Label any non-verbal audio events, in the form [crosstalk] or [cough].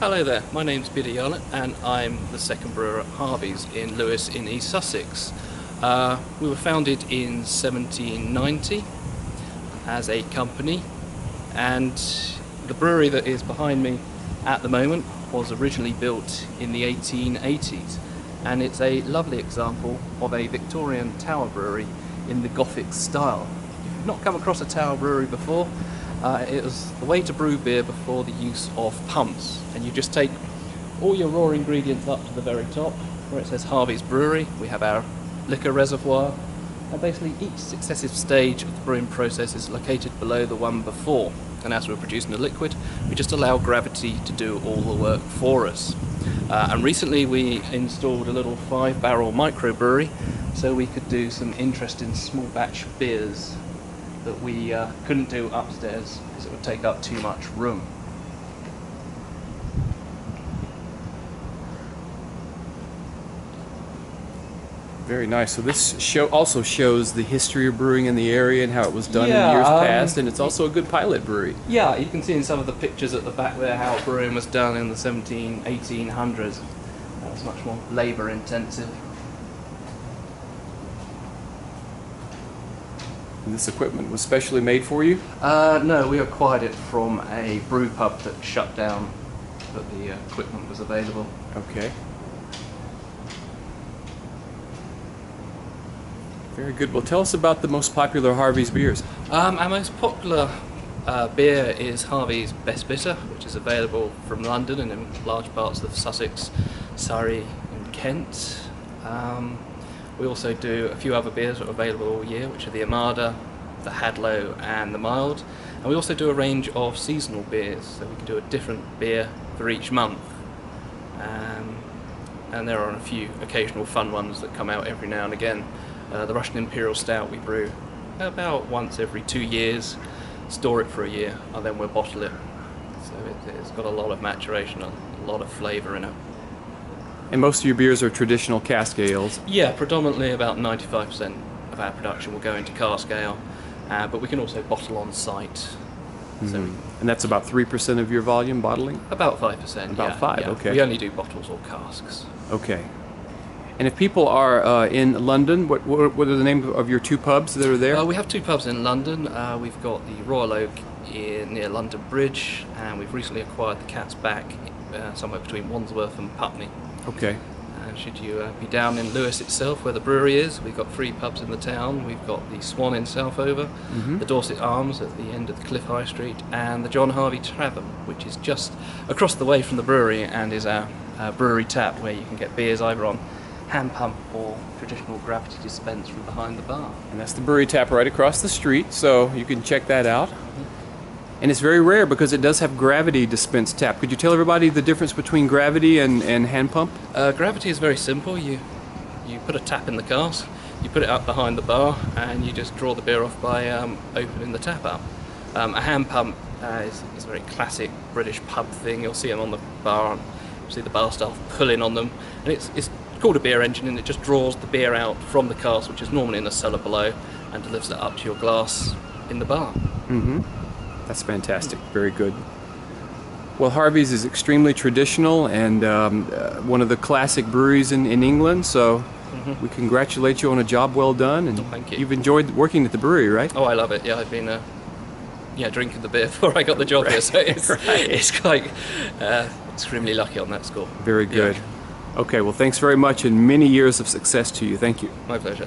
Hello there, my name's Peter Yarlett and I'm the second brewer at Harvey's in Lewes in East Sussex. Uh, we were founded in 1790 as a company and the brewery that is behind me at the moment was originally built in the 1880s and it's a lovely example of a Victorian tower brewery in the Gothic style. If you've not come across a tower brewery before, uh, it was the way to brew beer before the use of pumps and you just take all your raw ingredients up to the very top where it says Harvey's Brewery. We have our liquor reservoir and basically each successive stage of the brewing process is located below the one before and as we're producing the liquid we just allow gravity to do all the work for us. Uh, and recently we installed a little five barrel microbrewery so we could do some interesting small batch beers that we uh, couldn't do upstairs because it would take up too much room. Very nice. So this show also shows the history of brewing in the area and how it was done Yeah, in years um, past, and it's also a good pilot brewery. Yeah, you can see in some of the pictures at the back there how brewing was done in the 17, 1800s. That was much more labour intensive. And this equipment was specially made for you. Uh, no, we acquired it from a brew pub that shut down, but the uh, equipment was available. Okay. Very good. Well, tell us about the most popular Harvey's beers. Um, our most popular uh, beer is Harvey's Best Bitter, which is available from London and in large parts of Sussex, Surrey, and Kent. Um, we also do a few other beers that are available all year, which are the Armada, the Hadlow, and the Mild. And we also do a range of seasonal beers, so we can do a different beer for each month. Um, and there are a few occasional fun ones that come out every now and again. Uh, the Russian Imperial Stout we brew about once every two years, store it for a year, and then we'll bottle it. So it, it's got a lot of maturation, a lot of flavour in it. And most of your beers are traditional cask ales. Yeah, predominantly about 95% of our production will go into cask ale, uh, but we can also bottle on site. So And that's about 3% of your volume bottling? about 5%. About yeah, five, yeah. okay. We only do bottles or casks. Okay. And if people are uh, in London, what, what what are the names of your two pubs that are there? Uh, we have two pubs in London. Uh, we've got the Royal Oak in, near London Bridge, and we've recently acquired the Cat's Back uh, somewhere between Wandsworth and Putney. Okay. And should you uh, be down in Lewes itself, where the brewery is, we've got three pubs in the town. We've got the Swan in Southover, the Dorset Arms at the end of the Cliff High Street, and the John Harvey Tavern, which is just across the way from the brewery and is our uh, brewery tap, where you can get beers either on hand pump or traditional gravity dispense from behind the bar. And that's the brewery tap right across the street, so you can check that out. And it's very rare because it does have gravity dispense tap. Could you tell everybody the difference between gravity and, and hand pump? Uh, gravity is very simple. You you put a tap in the cask, you put it up behind the bar, and you just draw the beer off by um, opening the tap up. Um, a hand pump uh, is, is a very classic British pub thing. You'll see them on the bar, and you see the bar staff pulling on them, and it's it's called a beer engine, and it just draws the beer out from the cask, which is normally in the cellar below, and delivers it up to your glass in the bar. That's fantastic. Very good. Well, Harvey's is extremely traditional and um, uh, one of the classic breweries in, in England, so we congratulate you on a job well done. And Oh, thank you. have enjoyed working at the brewery, right? Oh, I love it. Yeah, I've been uh, yeah drinking the beer [laughs] before I got the job here, so it's [laughs] it's quite uh, extremely lucky on that score. Very Yeah. good. Okay, well, thanks very much and many years of success to you. Thank you. My pleasure.